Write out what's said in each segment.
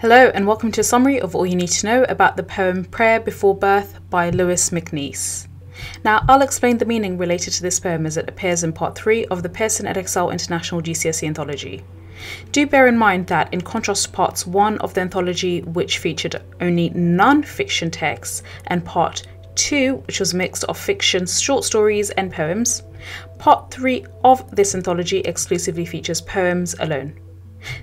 Hello, and welcome to a summary of all you need to know about the poem Prayer Before Birth by Louis MacNeice. Now, I'll explain the meaning related to this poem as it appears in part 3 of the Pearson Edexcel International GCSE Anthology. Do bear in mind that, in contrast to parts 1 of the anthology, which featured only non fiction texts, and part 2, which was mixed of fiction, short stories, and poems, part 3 of this anthology exclusively features poems alone.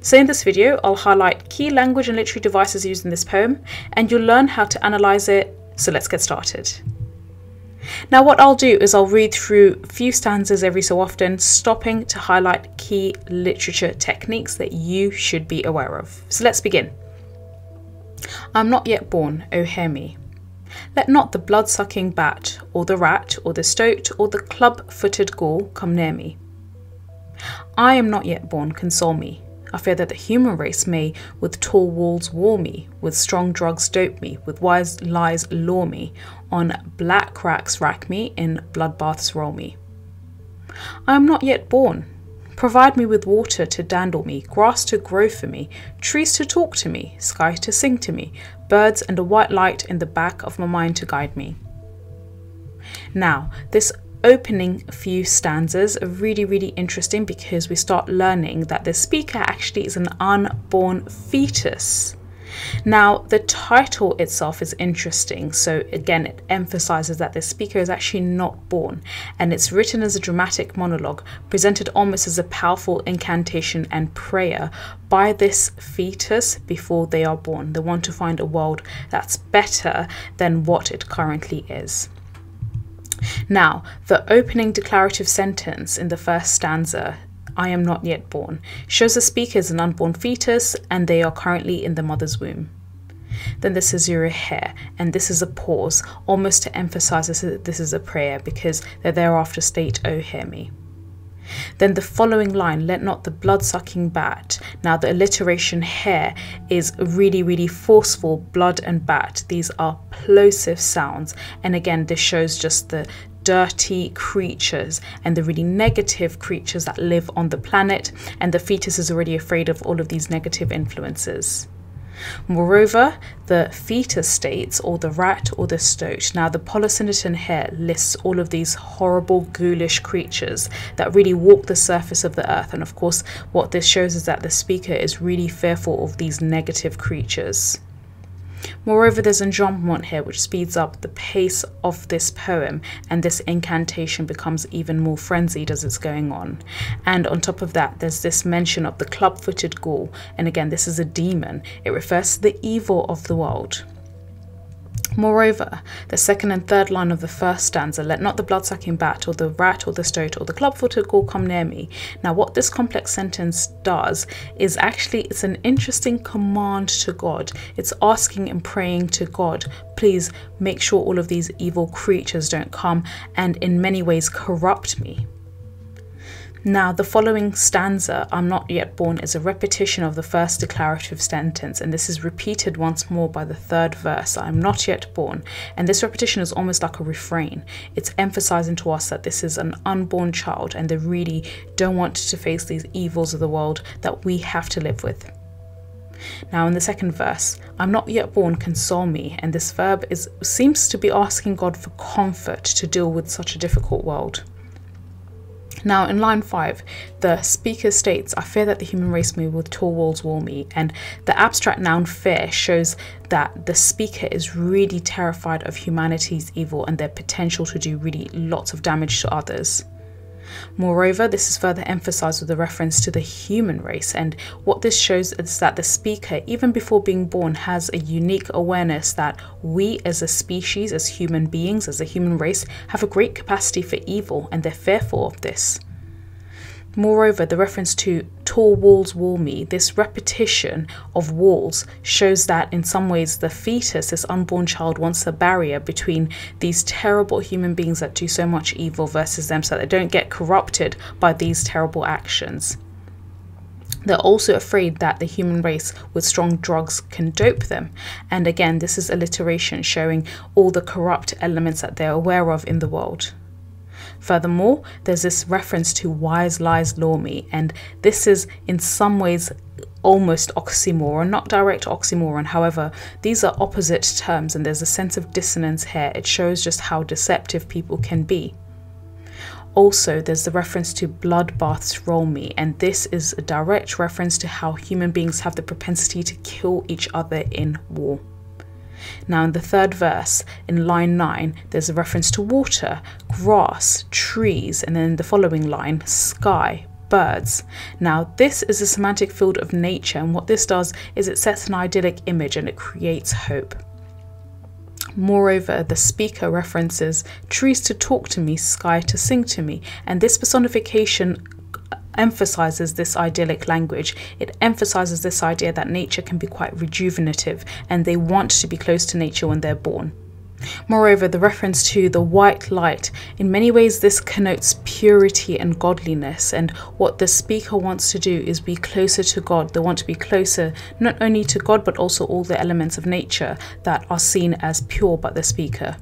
So in this video, I'll highlight key language and literary devices used in this poem, and you'll learn how to analyze it, so let's get started. Now what I'll do is I'll read through a few stanzas every so often, stopping to highlight key literature techniques that you should be aware of. So let's begin. I'm not yet born, oh hear me. Let not the blood-sucking bat, or the rat, or the stoat, or the club-footed ghoul come near me. I am not yet born, console me. I fear that the human race may with tall walls wall me, with strong drugs dope me, with wise lies lure me, on black cracks rack me, in bloodbaths roll me. I am not yet born. Provide me with water to dandle me, grass to grow for me, trees to talk to me, sky to sing to me, birds and a white light in the back of my mind to guide me. Now, this opening few stanzas are really, really interesting because we start learning that the speaker actually is an unborn fetus. Now, the title itself is interesting. So, again, it emphasizes that the speaker is actually not born and it's written as a dramatic monologue, presented almost as a powerful incantation and prayer by this fetus before they are born. They want to find a world that's better than what it currently is. Now, the opening declarative sentence in the first stanza, I am not yet born, shows the speaker is an unborn fetus and they are currently in the mother's womb. Then the caesura here, and this is a pause, almost to emphasize that this is a prayer because they thereafter state, Oh, hear me. Then the following line, let not the blood sucking bat. Now, the alliteration here is really, really forceful blood and bat. These are plosive sounds. And again, this shows just the dirty creatures and the really negative creatures that live on the planet. And the fetus is already afraid of all of these negative influences. Moreover, the fetus states, or the rat or the stoat. Now, the polysyndeton here lists all of these horrible, ghoulish creatures that really walk the surface of the earth. And of course, what this shows is that the speaker is really fearful of these negative creatures. Moreover, there's enjambment here, which speeds up the pace of this poem, and this incantation becomes even more frenzied as it's going on. And on top of that, there's this mention of the club footed ghoul, and again, this is a demon. It refers to the evil of the world. Moreover, the second and third line of the first stanza, let not the blood-sucking bat or the rat or the stoat or the club-footed ghoul come near me. Now what this complex sentence does is actually, it's an interesting command to God. It's asking and praying to God, please make sure all of these evil creatures don't come and in many ways corrupt me. Now, the following stanza, I'm not yet born, is a repetition of the first declarative sentence, and this is repeated once more by the third verse, I'm not yet born. And this repetition is almost like a refrain. It's emphasizing to us that this is an unborn child and they really don't want to face these evils of the world that we have to live with. Now in the second verse, I'm not yet born, console me, and this verb is seems to be asking God for comfort to deal with such a difficult world. Now, in line five, the speaker states, I fear that the human race may with tall walls wall me. And the abstract noun fear shows that the speaker is really terrified of humanity's evil and their potential to do really lots of damage to others. Moreover, this is further emphasized with a reference to the human race, and what this shows is that the speaker, even before being born, has a unique awareness that we as a species, as human beings, as a human race, have a great capacity for evil, and they're fearful of this. Moreover, the reference to tall walls wall me, this repetition of walls shows that in some ways the fetus, this unborn child, wants a barrier between these terrible human beings that do so much evil versus them so that they don't get corrupted by these terrible actions. They're also afraid that the human race with strong drugs can dope them. And again, this is alliteration showing all the corrupt elements that they're aware of in the world. Furthermore, there's this reference to wise lies lure me, and this is in some ways almost oxymoron, not direct oxymoron. However, these are opposite terms and there's a sense of dissonance here. It shows just how deceptive people can be. Also, there's the reference to bloodbaths roll me, and this is a direct reference to how human beings have the propensity to kill each other in war. Now, in the third verse, in line 9, there's a reference to water, grass, trees, and then the following line, sky, birds. Now, this is a semantic field of nature, and what this does is it sets an idyllic image and it creates hope. Moreover, the speaker references trees to talk to me, sky to sing to me, and this personification emphasizes this idyllic language. It emphasizes this idea that nature can be quite rejuvenative and they want to be close to nature when they're born. Moreover, the reference to the white light, in many ways, this connotes purity and godliness. And what the speaker wants to do is be closer to God. They want to be closer not only to God, but also all the elements of nature that are seen as pure by the speaker.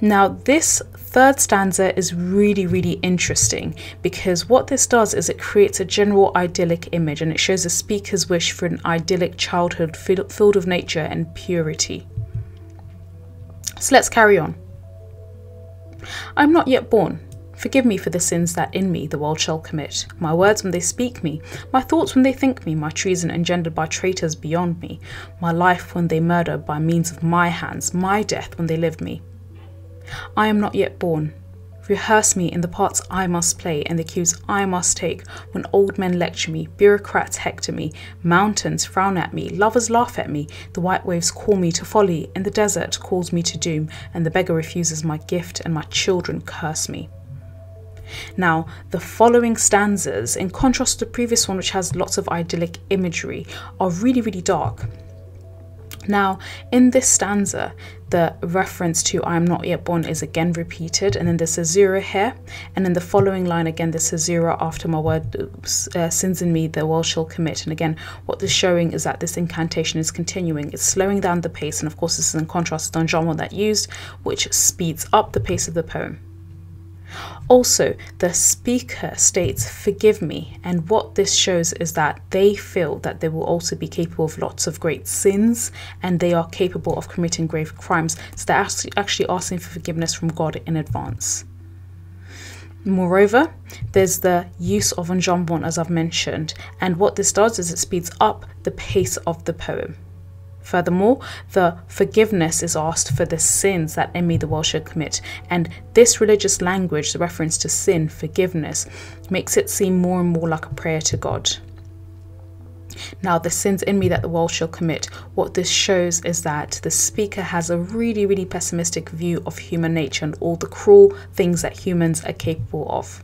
Now, this third stanza is really, really interesting because what this does is it creates a general idyllic image and it shows the speaker's wish for an idyllic childhood filled with nature and purity. So let's carry on. I am not yet born. Forgive me for the sins that in me the world shall commit. My words when they speak me, my thoughts when they think me, my treason engendered by traitors beyond me, my life when they murder by means of my hands, my death when they lived me. I am not yet born. Rehearse me in the parts I must play and the cues I must take when old men lecture me, bureaucrats hector me, mountains frown at me, lovers laugh at me, the white waves call me to folly, and the desert calls me to doom, and the beggar refuses my gift, and my children curse me. Now, the following stanzas, in contrast to the previous one, which has lots of idyllic imagery, are really, really dark. Now, in this stanza, the reference to I am not yet born is again repeated, and then there's a caesura here, and in the following line again, there's a caesura after my word uh, sins in me, the world shall commit. And again, what this is showing is that this incantation is continuing. It's slowing down the pace, and of course, this is in contrast to enjambment that used, which speeds up the pace of the poem. Also, the speaker states, Forgive me, and what this shows is that they feel that they will also be capable of lots of great sins and they are capable of committing grave crimes. So they're actually asking for forgiveness from God in advance. Moreover, there's the use of enjambment as I've mentioned, and what this does is it speeds up the pace of the poem. Furthermore, the forgiveness is asked for the sins that Emmy the world should commit, and this religious language, the reference to sin, forgiveness, makes it seem more and more like a prayer to God. Now, the sins in me that the world shall commit, what this shows is that the speaker has a really, really pessimistic view of human nature and all the cruel things that humans are capable of.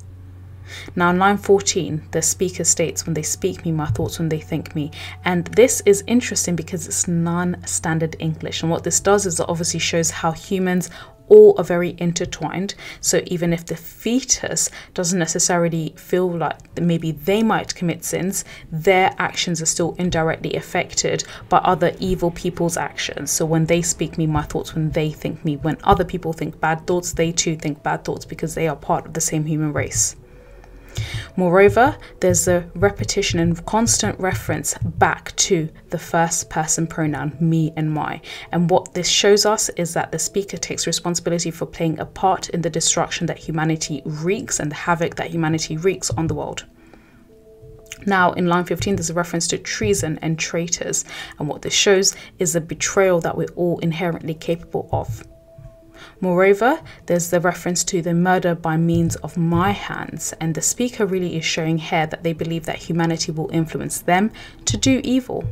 Now, in line 14, the speaker states, When they speak me, my thoughts when they think me. And this is interesting because it's non standard English. And what this does is it obviously shows how humans all are very intertwined. So even if the fetus doesn't necessarily feel like maybe they might commit sins, their actions are still indirectly affected by other evil people's actions. So when they speak me, my thoughts, when they think me, when other people think bad thoughts, they too think bad thoughts because they are part of the same human race. Moreover, there's a repetition and constant reference back to the first person pronoun, me and my. And what this shows us is that the speaker takes responsibility for playing a part in the destruction that humanity wreaks and the havoc that humanity wreaks on the world. Now, in line 15, there's a reference to treason and traitors, and what this shows is the betrayal that we're all inherently capable of. Moreover, there's the reference to the murder by means of my hands, and the speaker really is showing here that they believe that humanity will influence them to do evil.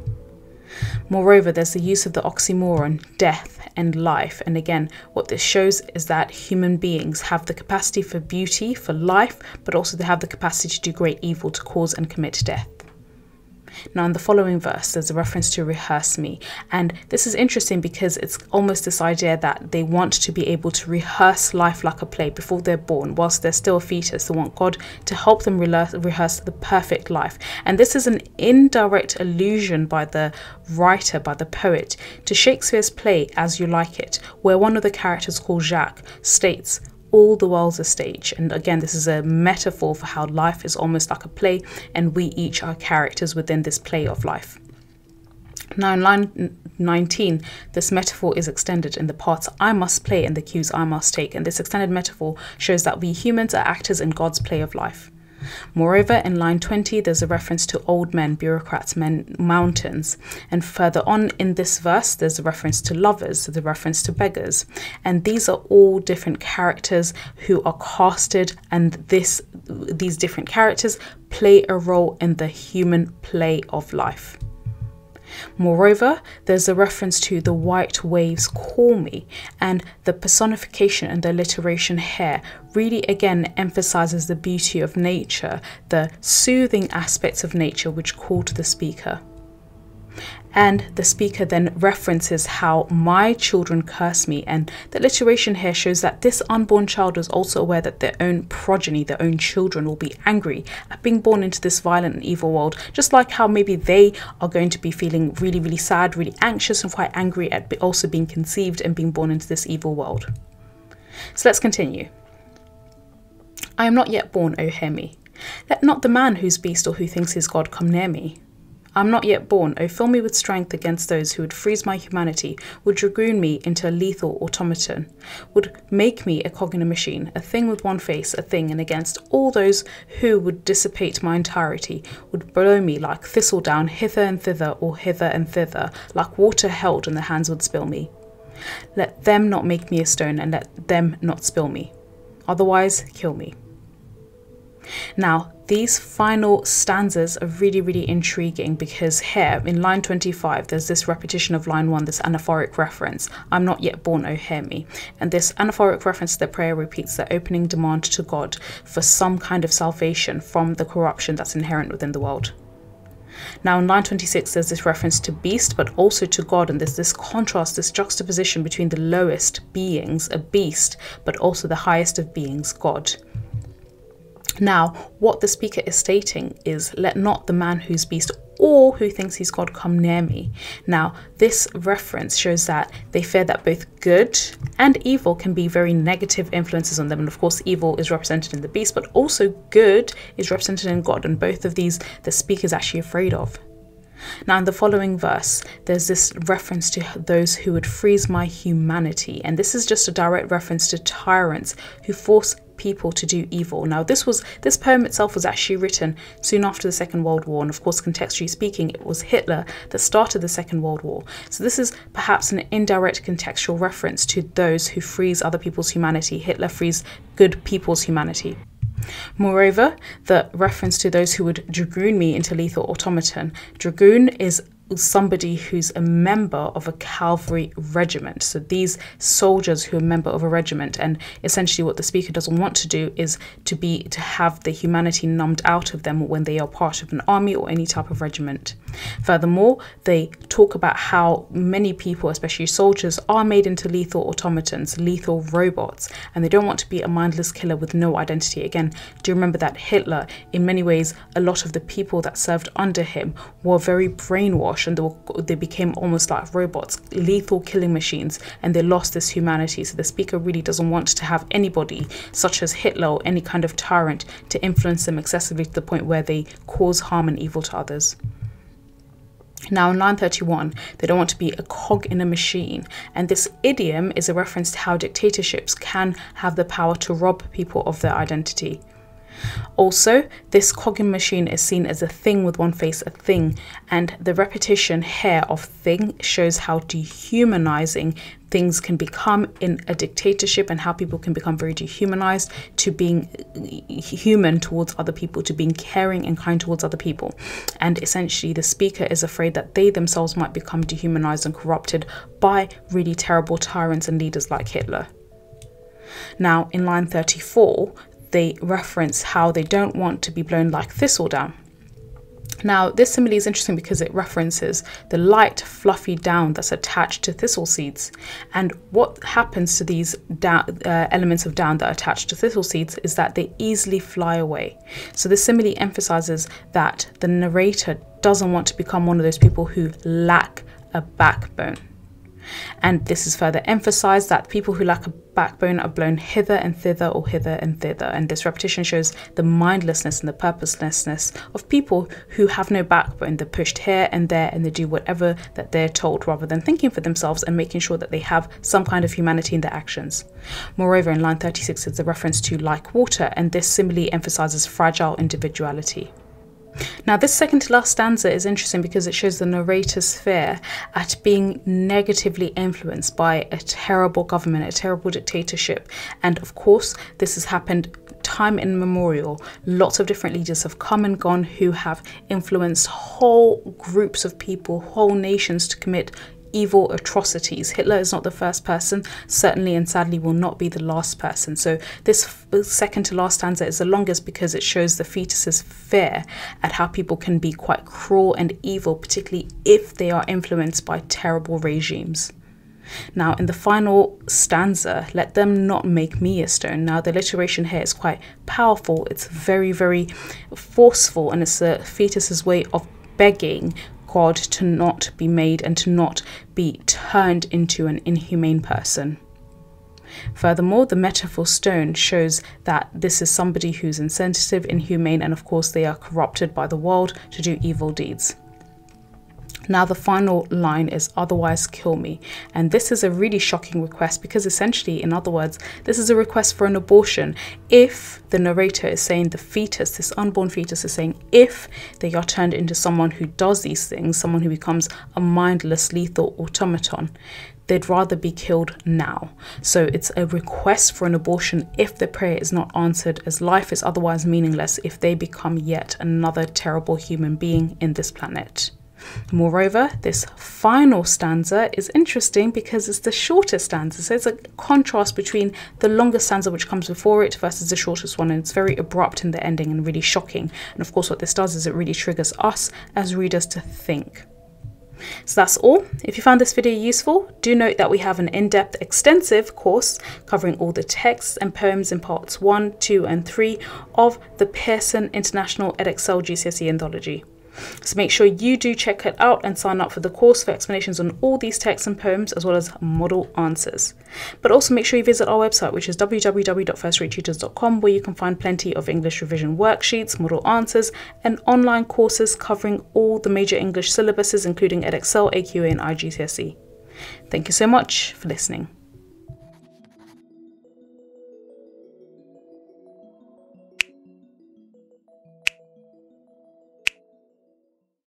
Moreover, there's the use of the oxymoron, death and life. And again, what this shows is that human beings have the capacity for beauty, for life, but also they have the capacity to do great evil, to cause and commit death. Now, in the following verse, there's a reference to rehearse me. And this is interesting because it's almost this idea that they want to be able to rehearse life like a play before they're born, whilst they're still a fetus. They want God to help them rehearse the perfect life. And this is an indirect allusion by the writer, by the poet, to Shakespeare's play As You Like It, where one of the characters called Jacques states, all the world's a stage. And again, this is a metaphor for how life is almost like a play, and we each are characters within this play of life. Now, in line 19, this metaphor is extended in the parts I must play and the cues I must take. And this extended metaphor shows that we humans are actors in God's play of life. Moreover, in line 20, there's a reference to old men, bureaucrats, men, mountains. And further on in this verse, there's a reference to lovers, a reference to beggars. And these are all different characters who are casted, and this these different characters play a role in the human play of life. Moreover, there's a reference to the white waves call me, and the personification and the alliteration here really again emphasizes the beauty of nature, the soothing aspects of nature which call to the speaker. And the speaker then references how my children curse me. And the alliteration here shows that this unborn child is also aware that their own progeny, their own children, will be angry at being born into this violent and evil world, just like how maybe they are going to be feeling really, really sad, really anxious, and quite angry at also being conceived and being born into this evil world. So let's continue. I am not yet born, O hear me. Let not the man who's beast or who thinks his God come near me. I am not yet born, O fill me with strength against those who would freeze my humanity, would dragoon me into a lethal automaton, would make me a cog in a machine, a thing with one face, a thing, and against all those who would dissipate my entirety, would blow me like thistledown hither and thither, or hither and thither, like water held, and the hands would spill me. Let them not make me a stone, and let them not spill me. Otherwise, kill me. Now, these final stanzas are really, really intriguing because here in line 25, there's this repetition of line 1, this anaphoric reference, I'm not yet born, oh hear me. And this anaphoric reference to the prayer repeats the opening demand to God for some kind of salvation from the corruption that's inherent within the world. Now, in line 26, there's this reference to beast, but also to God, and there's this contrast, this juxtaposition between the lowest beings, a beast, but also the highest of beings, God. Now, what the speaker is stating is, let not the man who's beast or who thinks he's God come near me. Now, this reference shows that they fear that both good and evil can be very negative influences on them. And of course, evil is represented in the beast, but also good is represented in God. And both of these, the speaker is actually afraid of. Now, in the following verse, there's this reference to those who would freeze my humanity, and this is just a direct reference to tyrants who force people to do evil. Now, this was this poem itself was actually written soon after the Second World War, and of course, contextually speaking, it was Hitler that started the Second World War. So this is perhaps an indirect contextual reference to those who freeze other people's humanity. Hitler frees good people's humanity. Moreover, the reference to those who would dragoon me into lethal automaton. Dragoon is somebody who's a member of a cavalry regiment. So these soldiers who are a member of a regiment, and essentially what the speaker doesn't want to do is to be to have the humanity numbed out of them when they are part of an army or any type of regiment. Furthermore, they talk about how many people, especially soldiers, are made into lethal automatons, lethal robots, and they don't want to be a mindless killer with no identity. Again, do you remember that Hitler, in many ways, a lot of the people that served under him were very brainwashed and they, were, they became almost like robots, lethal killing machines, and they lost this humanity. So the speaker really doesn't want to have anybody, such as Hitler or any kind of tyrant, to influence them excessively to the point where they cause harm and evil to others. Now, in line 31, they don't want to be a cog in a machine, and this idiom is a reference to how dictatorships can have the power to rob people of their identity. Also, this cogging machine is seen as a thing with one face, a thing, and the repetition here of thing shows how dehumanizing things can become in a dictatorship and how people can become very dehumanized to being uh, human towards other people, to being caring and kind towards other people. And essentially, the speaker is afraid that they themselves might become dehumanized and corrupted by really terrible tyrants and leaders like Hitler. Now, in line 34, they reference how they don't want to be blown like thistledown. Now, this simile is interesting because it references the light, fluffy down that's attached to thistle seeds. And what happens to these down, uh, elements of down that are attached to thistle seeds is that they easily fly away. So, the simile emphasizes that the narrator doesn't want to become one of those people who lack a backbone. And this is further emphasized that people who lack a backbone are blown hither and thither or hither and thither. And this repetition shows the mindlessness and the purposelessness of people who have no backbone. They're pushed here and there and they do whatever that they're told rather than thinking for themselves and making sure that they have some kind of humanity in their actions. Moreover, in line 36 is a reference to like water, and this similarly emphasizes fragile individuality. Now, this second to last stanza is interesting because it shows the narrator's fear at being negatively influenced by a terrible government, a terrible dictatorship. And of course, this has happened time immemorial. Lots of different leaders have come and gone who have influenced whole groups of people, whole nations to commit evil atrocities. Hitler is not the first person, certainly and sadly will not be the last person. So, this second to last stanza is the longest because it shows the fetus's fear at how people can be quite cruel and evil, particularly if they are influenced by terrible regimes. Now, in the final stanza, let them not make me a stone. Now, the alliteration here is quite powerful. It's very, very forceful, and it's the fetus's way of begging God to not be made and to not be turned into an inhumane person. Furthermore, the metaphor stone shows that this is somebody who's insensitive, inhumane, and of course, they are corrupted by the world to do evil deeds. Now, the final line is otherwise kill me. And this is a really shocking request because essentially, in other words, this is a request for an abortion. If the narrator is saying the fetus, this unborn fetus is saying, if they are turned into someone who does these things, someone who becomes a mindless, lethal automaton, they'd rather be killed now. So it's a request for an abortion if the prayer is not answered, as life is otherwise meaningless if they become yet another terrible human being in this planet. Moreover, this final stanza is interesting because it's the shortest stanza. So it's a contrast between the longest stanza which comes before it versus the shortest one. And it's very abrupt in the ending and really shocking. And of course, what this does is it really triggers us as readers to think. So that's all. If you found this video useful, do note that we have an in-depth extensive course covering all the texts and poems in parts 1, 2 and 3 of the Pearson International Edexcel GCSE Anthology. So make sure you do check it out and sign up for the course for explanations on all these texts and poems as well as model answers. But also make sure you visit our website which is www.firstratetutors.com where you can find plenty of English revision worksheets, model answers and online courses covering all the major English syllabuses including Edexcel, AQA and IGCSE. Thank you so much for listening.